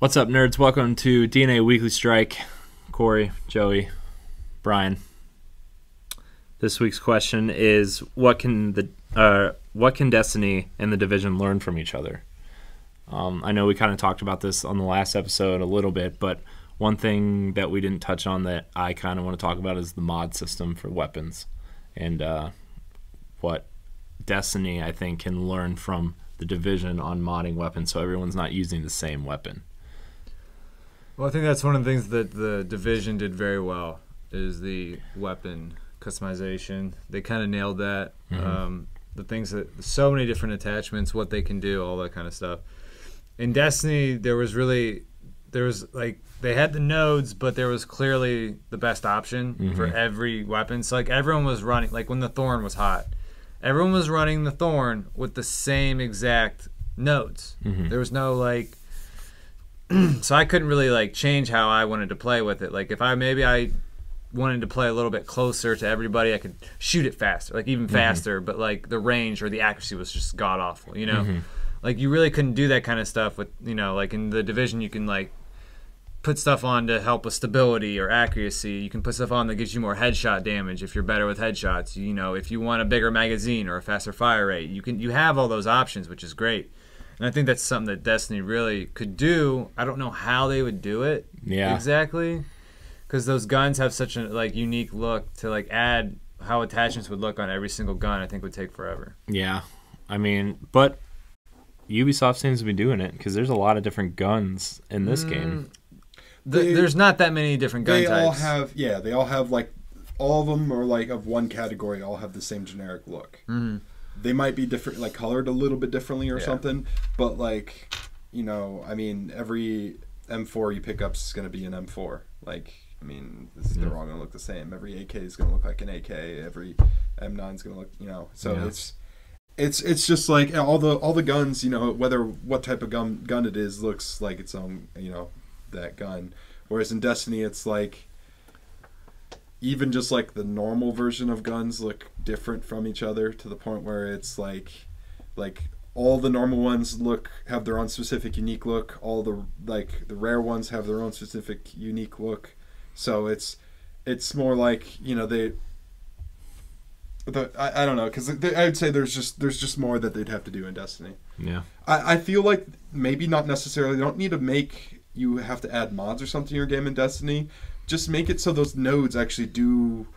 What's up, nerds? Welcome to DNA Weekly Strike. Corey, Joey, Brian. This week's question is: What can the uh, what can Destiny and the Division learn from each other? Um, I know we kind of talked about this on the last episode a little bit, but one thing that we didn't touch on that I kind of want to talk about is the mod system for weapons and uh, what Destiny I think can learn from the Division on modding weapons, so everyone's not using the same weapon. Well, I think that's one of the things that the division did very well is the weapon customization. They kind of nailed that. Mhm. Um, the things that so many different attachments, what they can do, all that kind of stuff. In Destiny, there was really there was like they had the nodes, but there was clearly the best option for Mhm. every weapon. So like everyone was running like when the thorn was hot, everyone was running the thorn with the same exact nodes. Mhm. There was no like so I couldn't really like change how I wanted to play with it. Like if I maybe I wanted to play a little bit closer to everybody, I could shoot it faster, like even mm-hmm. faster. But like the range or the accuracy was just god awful. You know, mm-hmm. like you really couldn't do that kind of stuff with you know like in the division you can like put stuff on to help with stability or accuracy. You can put stuff on that gives you more headshot damage if you're better with headshots. You know, if you want a bigger magazine or a faster fire rate, you can you have all those options, which is great. And I think that's something that Destiny really could do. I don't know how they would do it Yeah. exactly, because those guns have such a like unique look. To like add how attachments would look on every single gun, I think would take forever. Yeah, I mean, but Ubisoft seems to be doing it because there's a lot of different guns in this game. Th- They- There's not that many different gun they all types. have yeah they all have like all of them are like of one category all have the same generic look Mhm. they might be different like colored a little bit differently or Yeah. something but like you know i mean every m4 you pick up is going to be an m4 like i mean this, they're all going to look the same. Every ak is going to look like an ak every m9 is going to look you know so Yeah. it's it's it's just like all the all the guns you know whether what type of gun gun it is looks like its own you know that gun. Whereas in destiny it's like even just like the normal version of guns look different from each other to the point where it's like like all the normal ones look have their own specific unique look. All the like the rare ones have their own specific unique look so it's it's more like you know they the I, I don't know because I would say there's just there's just more that they'd have to do in Destiny. Yeah, I, I feel like maybe not necessarily. They don't need to make you have to add mods or something to your game in Destiny. Just make it so those nodes actually do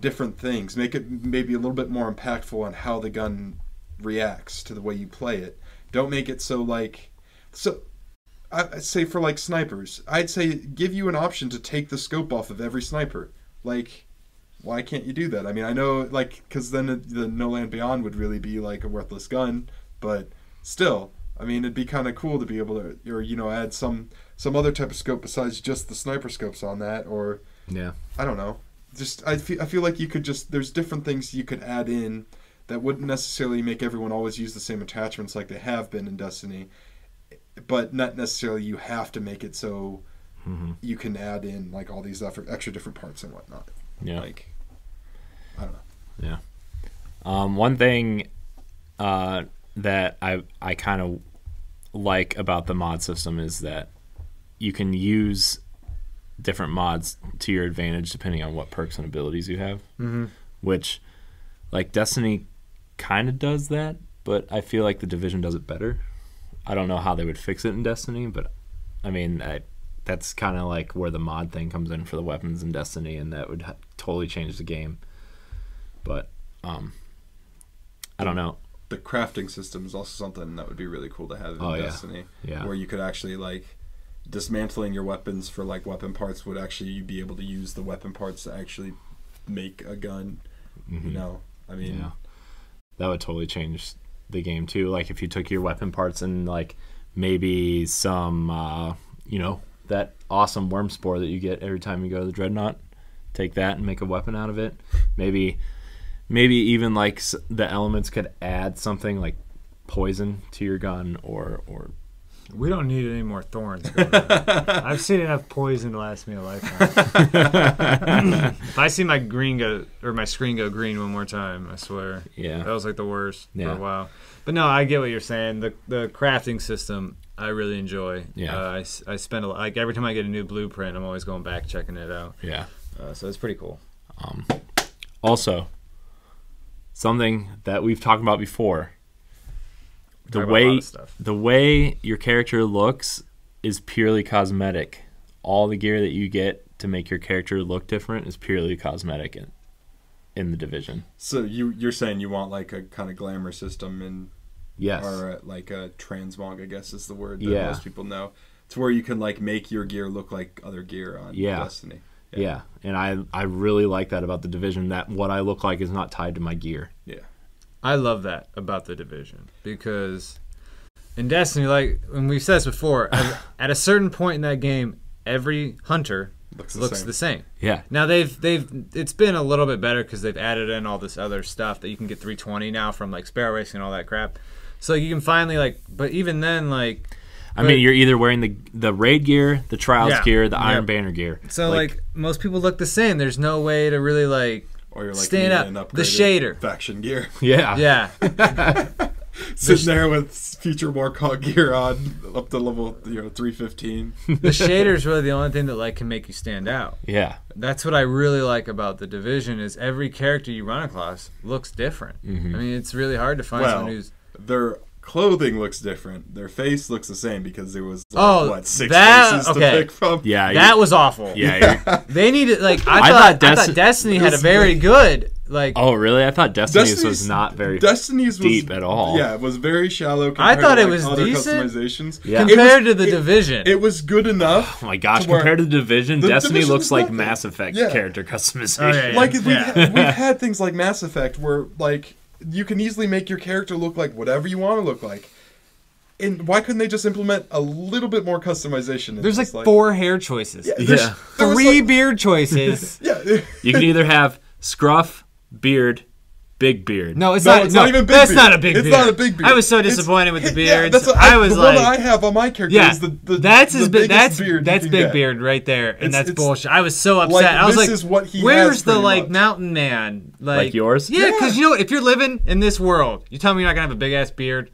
different things. Make it maybe a little bit more impactful on how the gun reacts to the way you play it. Don't make it so like so. I- I'd say for like snipers, I'd say give you an option to take the scope off of every sniper. Like, why can't you do that? I mean, I know like because then the, the No Land Beyond would really be like a worthless gun, but still, I mean, it'd be kind of cool to be able to, or you know, add some some other type of scope besides just the sniper scopes on that, or yeah, I don't know. Just I feel I feel like you could just there's different things you could add in that wouldn't necessarily make everyone always use the same attachments like they have been in Destiny, but not necessarily you have to make it so hmm you can add in like all these extra different parts and whatnot. yeah. Like I don't know. Um, one thing uh, that I I kind of like about the mod system is that you can use different mods to your advantage depending on what perks and abilities you have. Mhm. Which, like Destiny, kind of does that, but I feel like the Division does it better. I don't know how they would fix it in Destiny, but I mean, I, that's kind of like where the mod thing comes in for the weapons in Destiny, and that would ha- totally change the game. But um, I don't know. The crafting system is also something that would be really cool to have in Oh. Destiny. Yeah. Where you could actually like dismantling your weapons for like weapon parts would actually you'd be able to use the weapon parts to actually make a gun. Mhm. You know, I mean, yeah, that would totally change the game too. Like if you took your weapon parts and like maybe some, uh, you know, that awesome worm spore that you get every time you go to the dreadnought, take that and make a weapon out of it. Maybe, maybe even like the elements could add something like poison to your gun or or We don't need any more thorns. I've seen enough poison to last me a lifetime. if I see my green go or my screen go green one more time, I swear Yeah. that was like the worst Yeah. for a while. But no, I get what you're saying. The the crafting system I really enjoy. Yeah. uh, I, I spend a lot. Like every time I get a new blueprint, I'm always going back checking it out. yeah. Uh, so it's pretty cool. Um, also, something that we've talked about before. The Talk about a lot way stuff. the way your character looks is purely cosmetic. All the gear that you get to make your character look different is purely cosmetic in, in the division. So you you're saying you want like a kind of glamour system and Yes. or uh, like a transmog, I guess is the word that Yeah. most people know. It's where you can like make your gear look like other gear on Yeah. Destiny. Yeah. And I I really like that about the division that what I look like is not tied to my gear. Yeah. I love that about the division because in Destiny, like when we've said this before, at, a certain point in that game, every hunter Looks the looks same. the same. Yeah. Now they've they've it's been a little bit better because they've added in all this other stuff that you can get 320 now from like Sparrow Racing and all that crap. So you can finally like, but even then like, I But- mean, you're either wearing the the raid gear, the trials Yeah. gear, the Iron. Banner gear. so like, most people look the same. There's no way to really like, Or you're like Stand needing up. an The shader. faction gear. yeah, yeah, Sitting there with future War Cult gear on up to level you know three fifteen. the shader's really the only thing that like can make you stand out. yeah, That's what I really like about the division is every character you run across looks different. Mhm. I mean, it's really hard to find Well, someone who's Their clothing looks different. Their face looks the same because there was like, Oh, what six that- faces okay. to pick from. yeah, that was awful. yeah. you're- They needed like I I thought, thought I thought Destiny had a very good like Oh, really? I thought Destiny's, was not very. Destiny's was deep at all. Yeah, it was very shallow. I compared thought to, it was other decent. customizations. Yeah. Compared was- to the it- division. It was good enough. Oh my gosh! to Compared to the division, The Destiny Division's looks like nothing. Mass Effect Yeah. character customization. Oh, yeah, yeah. like we've, Yeah. we've had things like Mass Effect where like you can easily make your character look like whatever you want to look like. And why couldn't they just implement a little bit more customization? There's like this? four hair choices. Yeah, Yeah. Three like- beard choices. yeah. You can either have scruff, beard, big beard. No, it's No, not. it's no, not even big That's beard. not a big It's beard. not a big beard. I was so It's- disappointed with the beard. Yeah, that's what I was the like, one I have on my character yeah, is the, the that's the his big. biggest That's beard that's big get. beard right there, and It's- that's it's- bullshit. I was so upset. Like, I was this like, is what he "Where's has the like much." mountain man? Like, Like yours? Yeah, Yeah. because you know, if you're living in this world, you tell me you're not gonna have a big ass beard.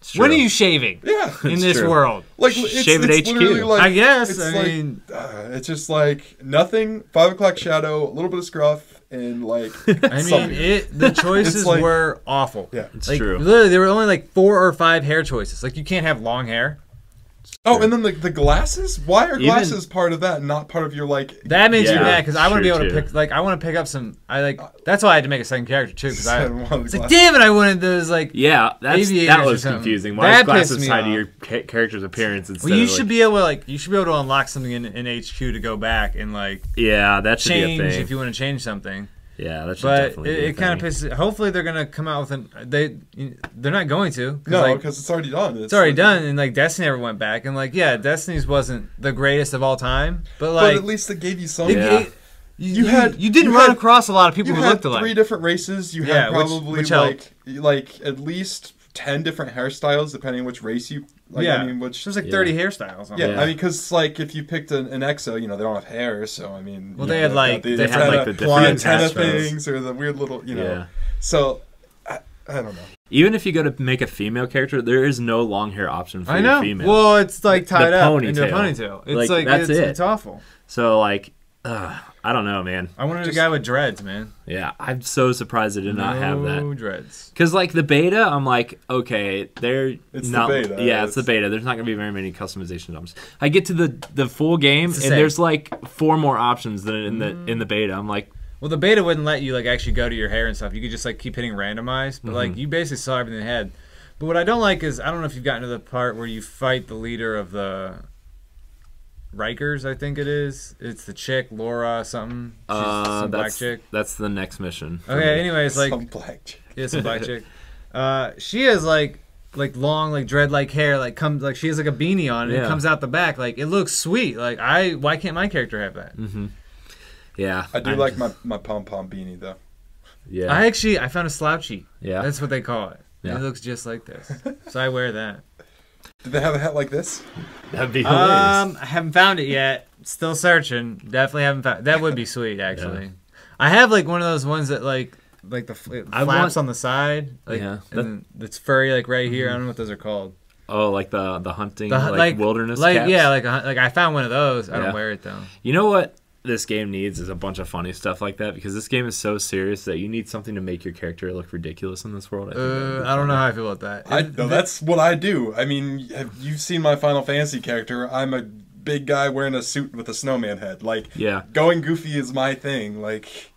It's When are you shaving Yeah. in this true. world? Like it's, Shave at HQ. like I guess. It's I like, mean, uh, it's just like nothing. Five o'clock shadow, a little bit of scruff, and like. I mean, it. The choices like- were awful. Yeah. It's like, true. Literally, there were only like four or five hair choices. Like, you can't have long hair. Oh, and then the, the glasses. Why are Even- glasses part of that, and not part of your like? That makes me Yeah, mad because I want to be true, able to too. pick. Like, I want to pick up some. I like. That's why I had to make a second character too. Because I. one of the It's like, glasses. damn it! I wanted those like. Yeah, that's Aviators that or was something. confusing. Why That is glasses pissed me tied to off. your ca- character's appearance instead Well, you of should like, be able to like. You should be able to unlock something in, in HQ to go back and like Yeah, that should change be a thing. if you want to change something. Yeah, that should But definitely it, be a it kind of thing. pisses. Hopefully, they're gonna come out with an. They they're not going to. 'cause, No, like, because it's already done. it's already like- done, and like Destiny never went back, and like yeah, Destiny's wasn't the greatest of all time, but But like at least it gave you some. it- Yeah. it- you, You had- you didn't you run had- across a lot of people You who had looked alike. three different races. You Yeah, had which- probably which like like at least ten different hairstyles, depending which race you. Like, yeah, I mean, which. there's like Yeah. 30 hairstyles. On Yeah. Yeah. I mean, because like if you picked an, an EXO, you know they don't have hair, so I mean. Well, they know, had, like- got the they had, antenna- like, the the different antenna things or the weird little, you know. Yeah. So, I, I don't know. Even if you go to make a female character, there is no long hair option for I know. female. Well, it's like The tied up into a ponytail. ponytail. It's Like, like, that's it's, it. it's awful. so like, uh, I don't know, man. I wanted Just- a guy with dreads, man. Yeah, I'm so surprised they did not have that. No dreads. Cause like the beta, I'm like, okay, they're It's the not. beta, Yeah, it's, it's- the beta. There's not gonna be very many customization options. I get to the the full game, the and there's like four more options than in the in the beta. I'm like, Well, the beta wouldn't let you like actually go to your hair and stuff. You could just like keep hitting randomize, but like you basically saw everything they had. But what I don't like is I don't know if you've gotten to the part where you fight the leader of the Rikers. I think it is. It's the chick Laura something. She's uh, some black that's chick. that's the next mission. for Okay. me. Anyways, like Some black. chick. Yeah, some black chick. Uh, she has like like long like dread like hair like comes like she has like a beanie on and Yeah. it comes out the back like it looks sweet like I why can't my character have that? Mm-hmm. yeah, I do I'm like just- my my pom pom beanie though. Yeah. I actually I found a slouchy. yeah. That's what they call it. Yeah. It looks just like this. So I wear that. Did they have a hat like this? That'd be hilarious. Um, I haven't found it yet. Still searching. Definitely haven't found. That would be sweet, actually. I have like one of those ones that like like the fl- I flaps want- on the side. Like, Yeah, and then it's furry like right here. I don't know what those are called. oh, like the the hunting The, like, wilderness Like caps? yeah, like a, like I found one of those. I Yeah. don't wear it though. You know what this game needs is a bunch of funny stuff like that because this game is so serious that you need something to make your character look ridiculous in this world. I, think Uh, I don't know how I feel about that. I no, that's what I do. I mean, have you seen my Final Fantasy character? I'm a big guy wearing a suit with a snowman head. Like, Yeah, going goofy is my thing. Like,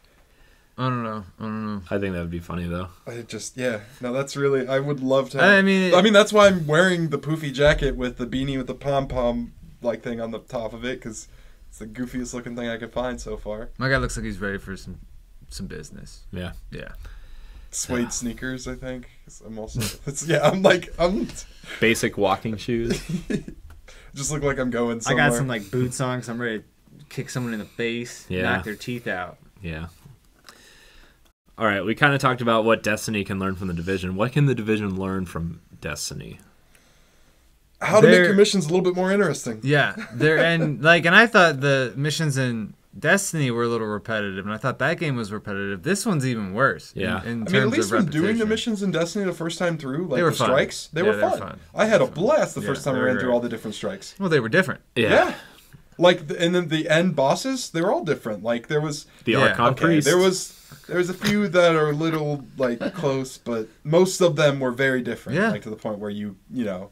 I don't know. I don't know. I think that would be funny though. I just yeah. No, that's really. I would love to. I mean, I mean, that's why I'm wearing the poofy jacket with the beanie with the pom pom like thing on the top of it because it's the goofiest looking thing I could find so far. my guy looks like he's ready for some some business. Yeah. Yeah. Suede Yeah. sneakers, I think. I'm also. It's, yeah, I'm like I'm. Basic walking shoes. just look like I'm going I got some like boots on because I'm ready to kick someone in the face, Yeah. knock their teeth out. Yeah. All right, we kind of talked about what Destiny can learn from the Division. What can the Division learn from Destiny? How to make your missions a little bit more interesting. Yeah, they're and like, and I thought the missions in Destiny were a little repetitive, and I thought that game was repetitive. This one's even worse. Yeah. in, I mean, at least of when doing the missions in Destiny the first time through, like They were the fun. strikes, they Yeah, were they were fun. fun. I had a blast the Yeah, first time I were ran through all the different strikes. Well, they were different. Yeah. Like, the, and then the end bosses, they were all different. Like, there was The Yeah, Archon okay, Priest. there was there's a few that are a little like close, but most of them were very different. Yeah. Like to the point where you you know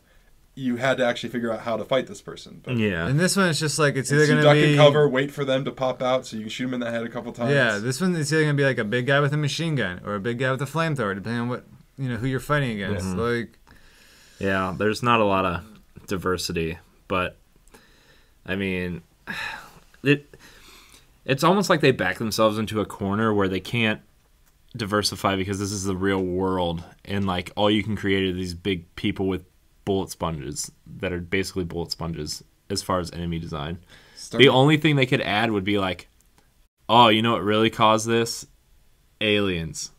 you had to actually figure out how to fight this person. But Yeah. And this one is just like it's It's either gonna duck be and cover, wait for them to pop out, so you can shoot them in the head a couple times. Yeah, this one is either gonna be like a big guy with a machine gun or a big guy with a flamethrower, depending on what you know who you're fighting against. Mhm. Like, Yeah, there's not a lot of diversity, but I mean, it it's almost like they back themselves into a corner where they can't diversify because this is the real world and like all you can create are these big people with bullet sponges that are basically bullet sponges as far as enemy design. Start- The only thing they could add would be like, oh, you know what really caused this? Aliens.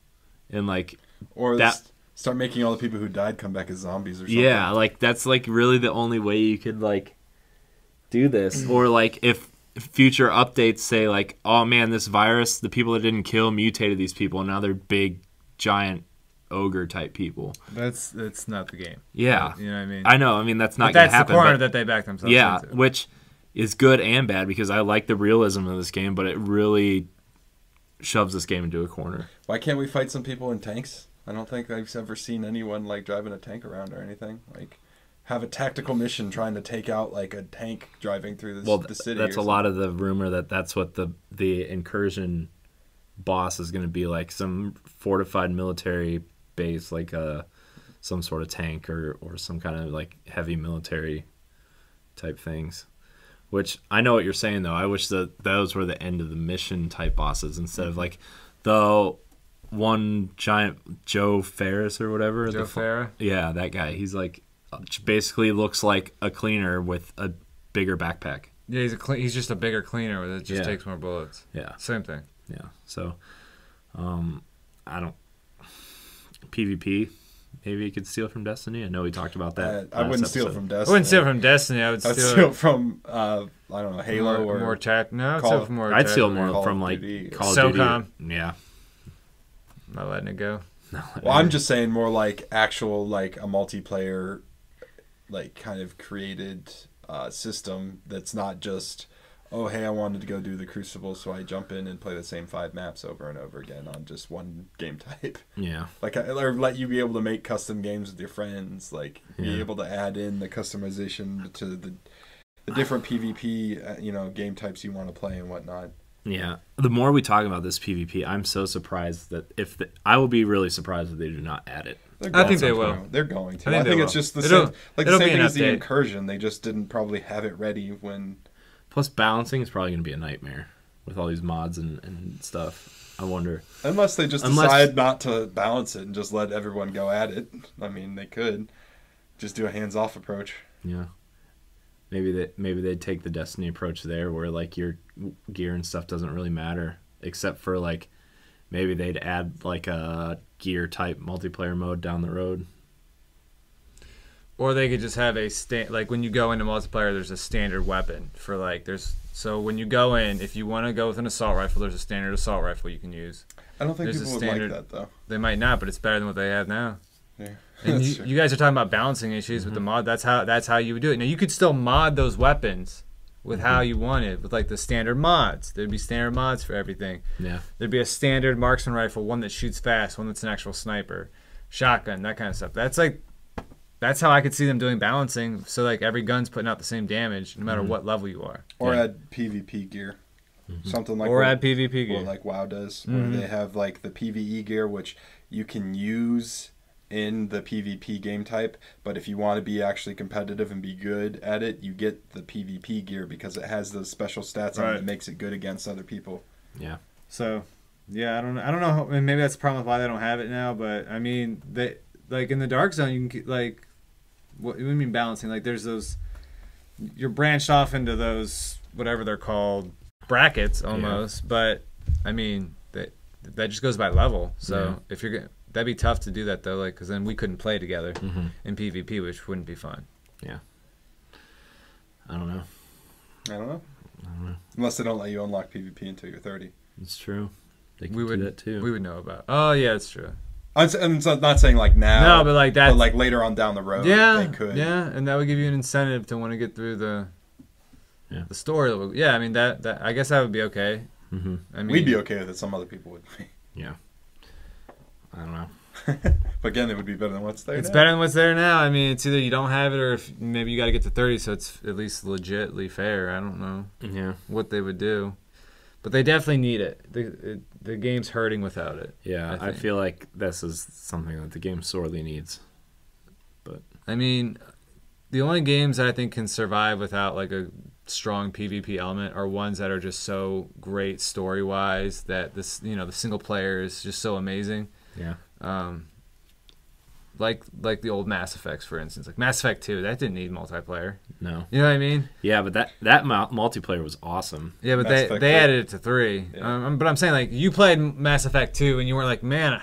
And like or that- start making all the people who died come back as zombies or something. Yeah, like that's like really the only way you could like do this. or like if future updates say like, oh man, this virus, the people that didn't kill mutated these people, and now they're big, giant ogre type people. that's that's not the game. Yeah, You know what I mean? I know. I mean, that's not but gonna that's happen. the corner but- that they back themselves yeah, into. which is good and bad because I like the realism of this game, but it really shoves this game into a corner. Why can't we fight some people in tanks? I don't think I've ever seen anyone like driving a tank around or anything. Like have a tactical mission trying to take out like a tank driving through this, well, the city. that's a lot of the rumor that that's what the the incursion boss is going to be like some fortified military base, like uh, some sort of tank or or some kind of like heavy military type things. Which I know what you're saying though. I wish that those were the end of the mission type bosses instead of like the one giant Joe Ferris or whatever. Joe Ferro. Yeah, that guy. He's like basically looks like a cleaner with a bigger backpack. Yeah, he's a cle- he's just a bigger cleaner that just Yeah. takes more bullets. Yeah, Same thing. yeah. So, um, I don't PvP. Maybe you could steal from Destiny. I know we talked about Uh, that. I wouldn't steal episode. from I Destiny. wouldn't steal from Destiny. I would I'd steal, steal from uh, I don't know Halo more, or more tech. No, I'd Call steal of- from more. I'd steal more Call from like Duty. Call of SOCOM. Duty. Yeah. Not letting it go. Well, I'm just saying more like actual like a multiplayer, like kind of created uh, system that's not just oh hey I wanted to go do the Crucible so I jump in and play the same five maps over and over again on just one game type. Yeah. Like I- or let you be able to make custom games with your friends, like be able to add in the customization to the the different PvP uh, you know game types you want to play and whatnot. Yeah. The more we talk about this PvP, I'm so surprised that if the, I will be really surprised if they do not add it. They're I think going they to. will. They're going to. I I think think, it's will. just the It'll- same, like the same thing as the incursion. They just didn't probably have it ready when. Plus, balancing is probably going to be a nightmare with all these mods and, and stuff. I wonder. Unless they just Unless- decide not to balance it and just let everyone go at it. I mean, they could just do a hands-off approach. Yeah. Maybe that maybe they'd take the Destiny approach there, where like your gear and stuff doesn't really matter, except for like maybe they'd add like a gear type multiplayer mode down the road. Or they could just have a sta- like when you go into multiplayer, there's a standard weapon for like there's so when you go in, if you want to go with an assault rifle, there's a standard assault rifle you can use. I don't think There's a people would standard- like that though. They might not, but it's better than what they have now. Yeah. And you, you guys are talking about balancing issues with the mm-hmm. mod. That's how that's how you would do it. Now you could still mod those weapons with how mm-hmm. you want it, with like the standard mods. There'd be standard mods for everything. Yeah. There'd be a standard marksman rifle, one that shoots fast, one that's an actual sniper, shotgun, that kind of stuff. That's like that's how I could see them doing balancing. So like every gun's putting out the same damage, no matter what level you are. Or Yeah. add PvP gear, something like that. or what, add PvP gear. what like WoW does, Mhm. where they have like the PVE gear, which you can use in the PvP game type. But if you want to be actually competitive and be good at it, you get the PvP gear because it has those special stats on it that makes it good against other people. Yeah. So, yeah, I don't know. I don't know. How, and maybe that's the problem with why they don't have it now. But I mean, they like in the dark zone, you can like, what, what do you mean balancing? Like, there's those. You're branched off into those whatever they're called brackets almost. But I mean, that that just goes by level. So Yeah. if you're gonna, that'd be tough to do that though. Like, because then we couldn't play together hmm in PvP, which wouldn't be fun. Yeah. I don't know. I don't know. I don't know. Unless they don't let you unlock PvP until you're 30. It's true. They could We do would that too. We would know about. Oh yeah, it's true. I'm, s- I'm not saying like now, no, but like that. but like later on down the road, yeah, they could. yeah, and that would give you an incentive to want to get through the Yeah. the story. level. Yeah, I mean that that I guess that would be okay. hmm I mean, We'd be okay with it. Some other people would be. Yeah. I don't know. But again, it would be better than what's there. It's now. better than what's there now. I mean, it's either you don't have it, or if maybe you got to get to thirty, so it's at least legitly fair. I don't know Yeah. what they would do, but they definitely need it. The it, the game's hurting without it. Yeah. I I, feel like this is something that the game sorely needs. But I mean, the only games that I think can survive without like a strong PvP element are ones that are just so great story wise that this you know the single player is just so amazing. Yeah. Um, like like the old Mass Effects, for instance, like Mass Effect Two, that didn't need multiplayer. No. You know what I mean? Yeah, but that that multiplayer was awesome. Yeah, but Mass they Effect they 3. added it to three. Yeah. Um, but I'm saying like you played Mass Effect Two and you weren't like, man, I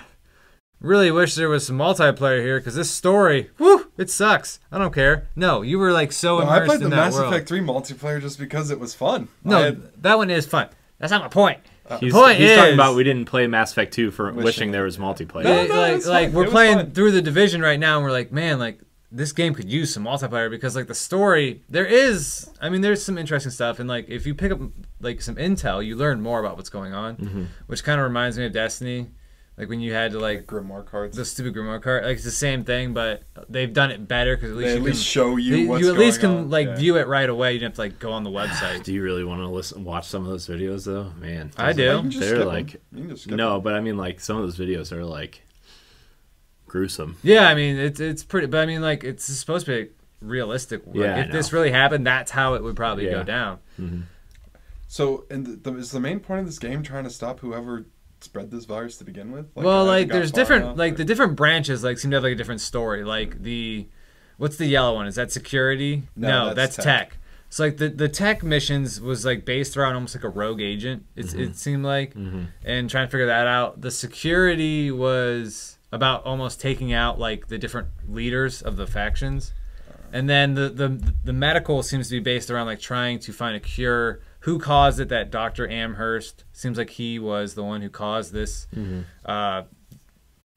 really wish there was some multiplayer here because this story, whew, it sucks. I don't care. No, you were like so No, immersed I played the in that Mass world. Effect 3 multiplayer just because it was fun. No, had- that one is fun. That's not my point. He's, point he's talking about we didn't play Mass Effect 2 for wishing, Wishing there was multiplayer. No, no, like it's like we're playing fun. through the division right now, and we're like, man, like this game could use some multiplayer because like the story there is. I mean, there's some interesting stuff, and like if you pick up like some intel, you learn more about what's going on, Mhm. which kind of reminds me of Destiny. Like when you had to like Grimoire cards. the stupid grimoire card. Like it's the same thing, but they've done it better because at least they you at can, least show you you, what's you at least can on. like Yeah. view it right away. You don't have to like go on the website. Do you really want to listen, watch some of those videos though? Man, I do. are- You can just They're like them. You can just skip no, them. but I mean like some of those videos are like gruesome. yeah, I mean it's it's pretty, but I mean like it's supposed to be realistic. Like, Yeah, I if this really happened, that's how it would probably Yeah. go down. hmm So, and the, the, is the main point of this game trying to stop whoever spread this virus to begin with? well, like there's different enough, like or- the different branches like seem to have like a different story. Like the what's the yellow one? Is that security? No, that's, that's tech. tech. So like the the tech missions was like based around almost like a rogue agent. It's, It seemed like, hmm and trying to figure that out. The security was about almost taking out like the different leaders of the factions, and then the the the medical seems to be based around like trying to find a cure. Who caused it? That Doctor Amherst seems like he was the one who caused this hmm uh,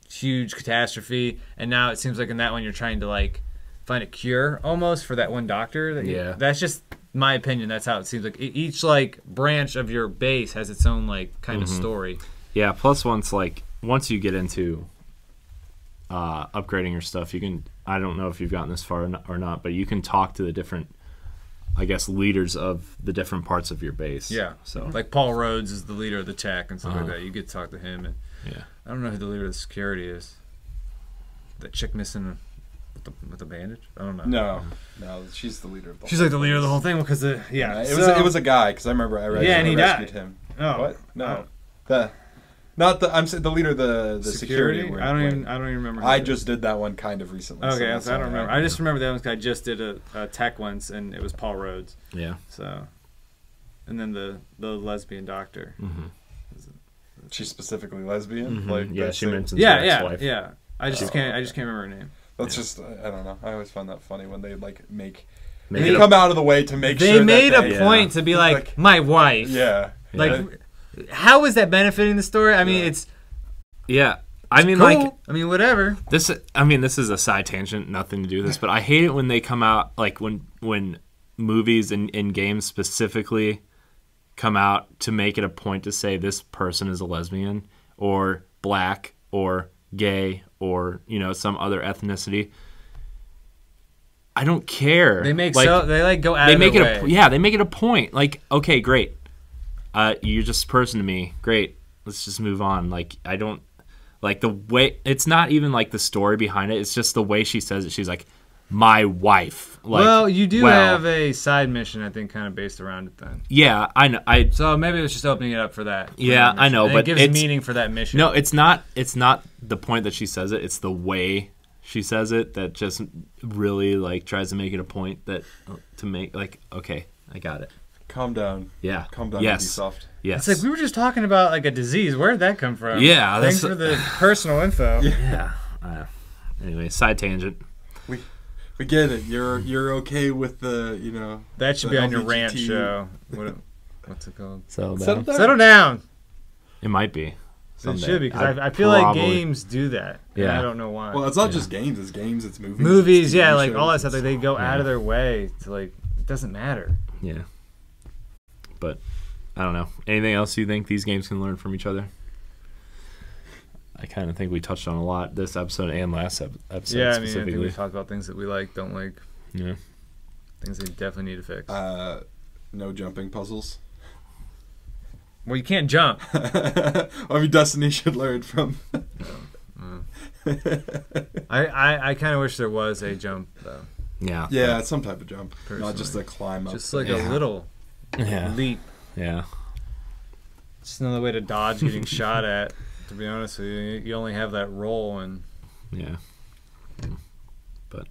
huge catastrophe. And now it seems like in that one you're trying to like find a cure almost for that one doctor. That you- Yeah. that's just my opinion. That's how it seems like each like branch of your base has its own like kind of Mhm. story. Yeah. Plus, once like once you get into uh, upgrading your stuff, you can. I don't know if you've gotten this far or not, but you can talk to the different, I guess, leaders of the different parts of your base. Yeah. So Like Paul Rhodes is the leader of the tech and stuff Uh-huh. like that. You get to talk to him, and yeah. I don't know who the leader of the security is. That chick missing with the with the bandage. I don't know. No, no, she's the leader of the. She's whole like the leader of the whole thing because the yeah. Yeah, it so- was it was a guy because I remember I read Yeah, and he rescued died. him. oh What? No, Oh. the not the I'm the leader of the the security. where- I don't even I don't even remember. I just did that one kind of recently. so Okay, that's so I why don't remember. I just remember that one 'cause I just did a, a tech once, and it was Paul Rhodes. Yeah. So, and then the the lesbian doctor. hmm she's specifically lesbian. Like Mm-hmm. yeah, she it. mentions Yeah, her yeah, ex-wife. yeah. I just Oh, can't. I just can't remember her name. That's just I I don't know. I always find that funny when they like make Make they it a- come out of the way to make They sure made that a they, point to be like, Like- my wife. Yeah. Like, Yeah. How is that benefiting the story? I mean, Yeah. it's yeah. I mean, cool. like I mean, whatever. this. I mean, this is a side tangent, nothing to do with this, but I hate it when they come out like when when movies and, and games specifically come out to make it a point to say this person is a lesbian or black or gay or you know some other ethnicity. I don't care. They make like, so they like go out. they of make it their a yeah they make it a point like okay great uh you're just a person to me great let's just move on like i don't like the way it's not even like the story behind it it's just the way she says it she's like my wife like well, you do well, have a side mission, I think, kind of based around it. Then, yeah i know i so maybe it was just opening it up for that. for Yeah, I know. And but it gives meaning for that mission. no it's not it's not the point that she says it it's the way she says it that just really like tries to make it a point that to make like okay i got it Calm down. yeah Calm down, yes Ubisoft. yes it's like we were just talking about like a disease. Where did that come from? Yeah, thanks that's- for the personal info. yeah uh, anyway side tangent We we get it. You're you're okay with the you know. That should be on your rant show. What, what's it called? so Settle down. Settle down. It might be. It should be because I, I feel like games do that. and Yeah. I don't know why. Well, it's not Yeah. just games. It's games. It's movies. Movies, it's yeah, TV like all that stuff. Like they go out of their way to like. It doesn't matter. Yeah. But I don't know. Anything else you think these games can learn from each other? I kind of think we touched on a lot this episode and last ep- episode yeah, I mean, I think specifically. we talked about things that we like, don't like, yeah. things they definitely need to fix. Uh, no jumping puzzles. well, you can't jump. I mean, Destiny should learn from. I, I, I kind of wish there was a jump though, Yeah. yeah, some type of jump, not just Personally. a climb up. just like Yeah. a little Yeah. leap. Yeah. It's another way to dodge getting shot at. To be honest with you, you only have that roll, and Yeah. But,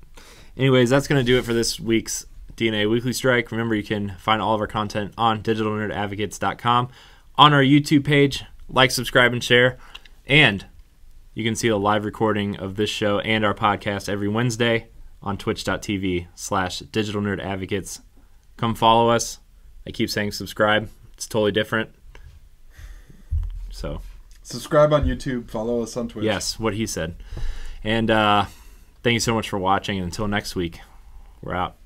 anyways, that's going to do it for this week's DNA Weekly Strike. Remember, you can find all of our content on digitalnerdadvocates.com, on our YouTube page. Like, subscribe, and share. And you can see a live recording of this show and our podcast every Wednesday on twitch.tv slash digital nerd advocates. Come follow us. I keep saying subscribe. It's totally different. So, Subscribe on YouTube. Follow us on Twitch. Yes, what he said. And uh, thank you so much for watching. And until next week, we're out.